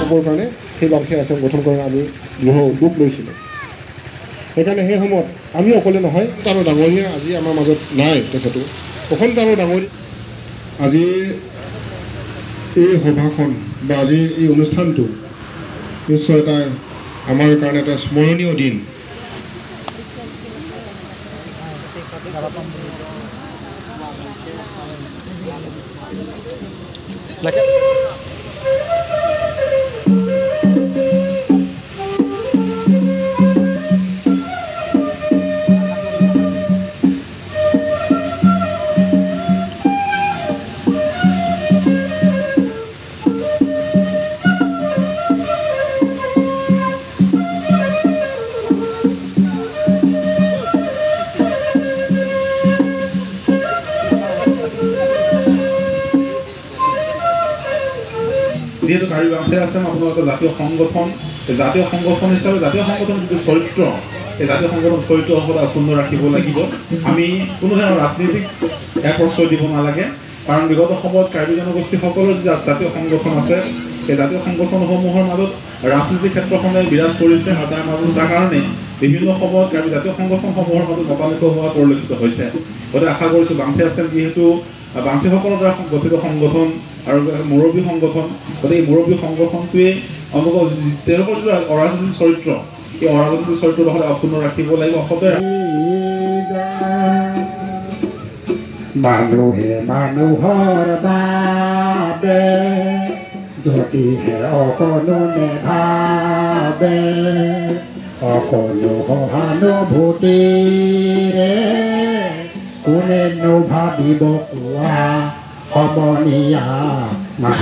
হ'বৰ কাৰণে সেই বামখেৰ আশ্ৰম গঠন কৰাৰ আমি দৃঢ় উদ্যোগ লৈছিলোঁ। সেইকাৰণে সেই সময়ত আমি অকলে নহয় তাৰো ডাঙৰীয়া আজি আমাৰ মাজত নাই তেখেতো। অকল তাৰো ডাঙৰীয়া। আজি এই সভাখন বা আজিৰ এই অনুষ্ঠানটো নিশ্চয় এটা আমাৰ কাৰণে এটা স্মৰণীয় দিন। Like. যিহেতু কাৰি বামচে আছে আপোনালোকৰ জাতীয় সংগঠন জাতীয় সংগঠন হিচাপে জাতীয় সংগঠনৰ যিটো চৰিত্ৰ এই জাতীয় সংগঠন চৰিত্ৰ সদায় অক্ষুণ্ণ ৰাখিব লাগিব। আমি কোনো ধৰণৰ ৰাজনীতিক এক প্ৰশ্ৰয় দিব নালাগে কাৰণ বিগত সময়ত কাৰ্বি জনগোষ্ঠীসকলৰ যি জাতীয় সংগঠন আছে সেই জাতীয় সংগঠনসমূহৰ মাজত ৰাজনীতিক ক্ষেত্ৰখনে বিৰাজ কৰিছে আৰু তাৰ মাজত তাৰ কাৰণে বিভিন্ন সময়ত কাৰ্বি জাতীয় সংগঠনসমূহৰ মাজত মতানৈক্য হোৱা পৰিলক্ষিত হৈছে। গতিকে আশা কৰিছোঁ বামচে আছে যিহেতু বামচীসকলৰ দ্বাৰা গঠিত সংগঠন আৰু মুৰব্বী সংগঠন গতিকে এই মুৰব্বী সংগঠনটোৱে অনুভৱ তেওঁলোকৰ যিটো অৰাজনৈতিক চৰিত্ৰ সেই অৰাজনৈতিক চৰিত্ৰটো সদায় অক্ষুণ্ণ ৰাখিব লাগিব সদায় মানুহে মানুহৰ বাবে যদিহে অকণো নেভাবে অকণো সহানুভূতিৰে กูเรนูพาบีบอกว่าพอบอนียามา